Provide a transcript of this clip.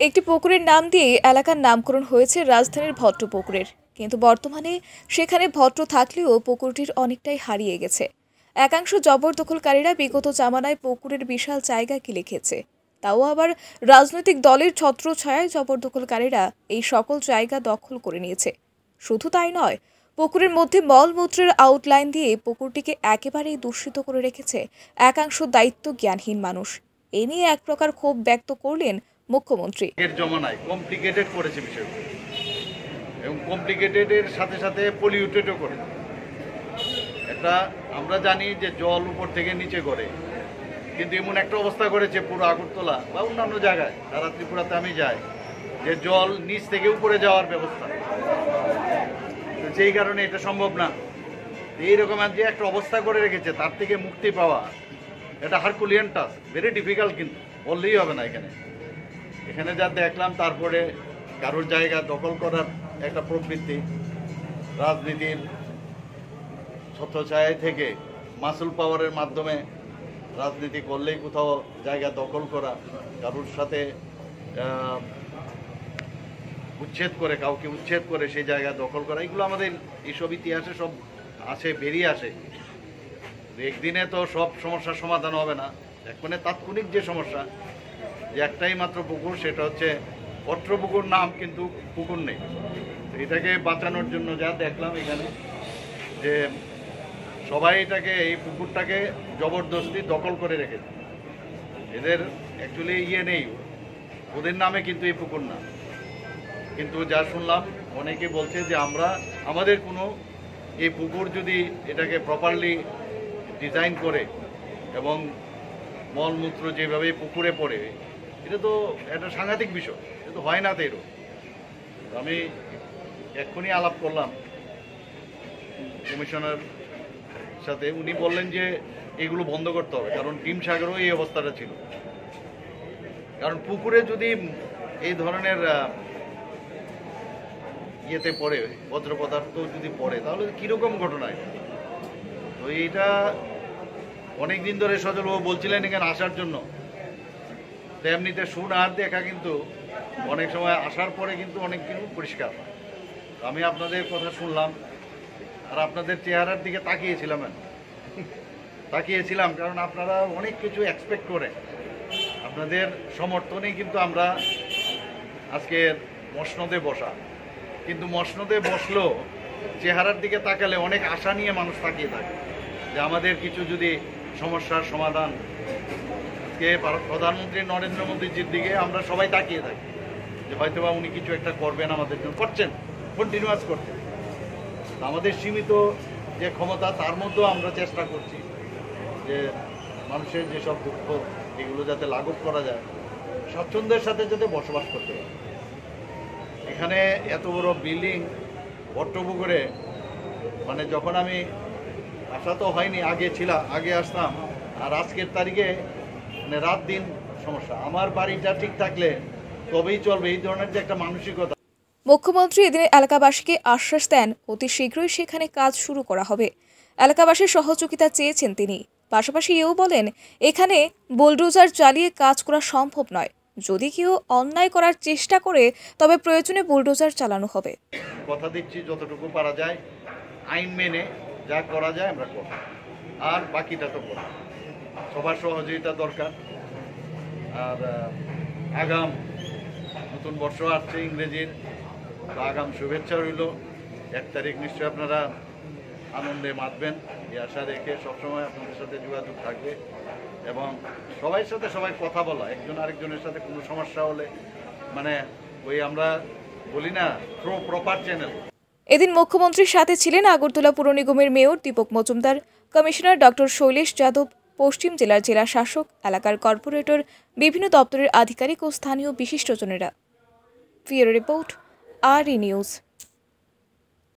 একটি পুকুরের নাম দিয়ে এলাকার নামকরণ হয়েছে রাজধানীর ভট্ট পুকুরের। কিন্তু বর্তমানে সেখানে ভট্ট থাকলেও পুকুরটির অনেকটাই হারিয়ে গেছে। একাংশ জবরদখলকারীরা বিগত জামানায় পুকুরের বিশাল জায়গা কি লিখেছে। তাও আবার রাজনৈতিক দলের ছত্রছায়ায় জবরদখলকারীরা এই সকল জায়গা দখল করে নিয়েছে। শুধু তাই নয়, পুকুরের মধ্যে মলমূত্রের আউটলাইন দিয়ে পুকুরটিকে একেবারেই দূষিত করে রেখেছে একাংশ দায়িত্ব জ্ঞানহীন মানুষ। এ নিয়ে এক প্রকার ক্ষোভ ব্যক্ত করলেন মুখ্যমন্ত্রী। জমানায় কমপ্লিকেটেড করেছে বিষয়গুলো। এবং কমপ্লিকেটেডের সাথে সাথে পলিউটেডও করে। একটা আমরা জানি যে জল উপর থেকে নিচে করে কিন্তু এমন একটা অবস্থা করেছে পুরো আগরতলা বা অন্যান্য জায়গায়, সারা ত্রিপুরাতে আমি যাই, যে জল নিচ থেকে উপরে যাওয়ার ব্যবস্থা। তো যেই কারণে এটা সম্ভব না। এইরকম যে একটা অবস্থা করে রেখেছে, তার থেকে মুক্তি পাওয়া, এটা হারকুলিয়ান টাস্ক ভেরি ডিফিকাল্ট কিন্তু, বললেই হবে না এখানে। এখানে যা দেখলাম, তারপরে কারোর জায়গা দখল করার একটা প্রবৃত্তি রাজনীতির ছত্রছায়া থেকে মাসুল পাওয়ারের মাধ্যমে রাজনীতি করলেই কোথাও জায়গা দখল করা, কারোর সাথে উচ্ছেদ করে, কাউকে উচ্ছেদ করে সেই জায়গা দখল করা, এগুলো আমাদের এইসব ইতিহাসে সব আসে, বেরিয়ে আসে। একদিনে তো সব সমস্যার সমাধান হবে না। এক্ষণে তাৎক্ষণিক যে সমস্যা যে একটাই মাত্র পুকুর, সেটা হচ্ছে পত্র পুকুর নাম কিন্তু পুকুর নেই। এটাকে বাঁচানোর জন্য যা দেখলাম এখানে, যে সবাই এটাকে, এই পুকুরটাকে জবরদস্তি দখল করে রেখেছে এদের অ্যাকচুয়ালি ইয়ে নেই, ওদের নামে কিন্তু এই পুকুর না। কিন্তু যা শুনলাম, অনেকে বলছে যে আমরা, আমাদের কোনো এই পুকুর যদি এটাকে প্রপারলি ডিজাইন করে এবং মলমূত্র যেভাবে পুকুরে পড়ে এটা তো একটা সাংঘাতিক বিষয়। এটা তো হয় না তো এরকম। আমি এক্ষুনি আলাপ করলাম কমিশনার সাথে। উনি বললেন যে এগুলো বন্ধ করতে হবে, কারণ ডিম সাগরেও এই অবস্থাটা ছিল। কারণ পুকুরে যদি এই ধরনের ইয়েতে পড়ে বজ্র পদার্থ যদি পড়ে, তাহলে কীরকম ঘটনা এটা? তো এইটা অনেক দিন ধরে সজলবাবু বলছিলেন এখানে আসার জন্য। তো এমনিতে শুন আর দেখা কিন্তু অনেক সময় আসার পরে কিন্তু অনেক কিছু পরিষ্কার আমি আপনাদের কথা শুনলাম, আর আপনাদের চেহারার দিকে তাকিয়েছিলাম। তাকিয়েছিলাম কারণ আপনারা অনেক কিছু এক্সপেক্ট করে। আপনাদের সমর্থনেই কিন্তু আমরা আজকের মসনদে বসা। কিন্তু মসনদে বসলেও চেহারার দিকে তাকালে অনেক আশা নিয়ে মানুষ তাকিয়ে থাকে যে আমাদের কিছু যদি সমস্যার সমাধান আজকে প্রধানমন্ত্রী নরেন্দ্র মোদীজির দিকে আমরা সবাই তাকিয়ে থাকি। যে হয়তোবা উনি কিছু একটা করবেন আমাদের জন্য। করছেন কন্টিনিউয়াস করছেন। আমাদের সীমিত যে ক্ষমতা, তার মধ্যেও আমরা চেষ্টা করছি যে মানুষের যেসব দুঃখ, এগুলো যাতে লাঘব করা যায় স্বচ্ছন্দের সাথে যাতে বসবাস করতে পারে। এখানে এত বড় বিল্ডিং, ভট্টপুকুরে মানে যখন আমি আসা তো হয়নি, আগে ছিলাম, আগে আসতাম, আর আজকের তারিখে মানে রাত দিন সমস্যা। আমার বাড়িটা ঠিক থাকলে তবেই চলবে এই ধরনের যে একটা মানসিকতা। মুখ্যমন্ত্রী এদিন এলাকাবাসীকে আশ্বাস দেন অতি শীঘ্রই সেখানে কাজ শুরু করা হবে। এলাকাবাসীর সহযোগিতা চেয়েছেন তিনি। পাশাপাশি এও বলেন এখানে বুলডোজার চালিয়ে কাজ করা সম্ভব নয়। যদি কেউ অন্যায় করার চেষ্টা করে তবে প্রয়োজনে বুলডোজার চালানো হবে। কথা দিচ্ছি যতটুকু পারা যায় আইন মেনে যা করা যায় আমরা করব। আর বাকিটা তো করব সবার সহযোগিতা দরকার। আর আগাম, নতুন বর্ষ আসছে ইংরেজির আগাম শুভেচ্ছা রইল। এক তারিখ নিশ্চয়ই আপনারা আনন্দে মাতবেন। এই আশা রেখে সবসময় আপনাদের সাথে যোগাযোগ থাকবে এবং সবার সাথে সবাই কথা বলা। একজন আরেকজনের সাথে কোনো সমস্যা হলে মানে ওই আমরা বলি না প্রো প্রপার চ্যানেল এদিন মুখ্যমন্ত্রীর সাথে ছিলেন আগরতলা পুর নিগমের mayor Dipak Majumdar, commissioner doctor Shailesh Yadav পশ্চিম জেলার জেলা শাসক এলাকার কর্পোরেটর, বিভিন্ন দপ্তরের আধিকারিক ও স্থানীয় বিশিষ্টজনেরা। ফিয়ার রিপোর্ট আর ই নিউজ।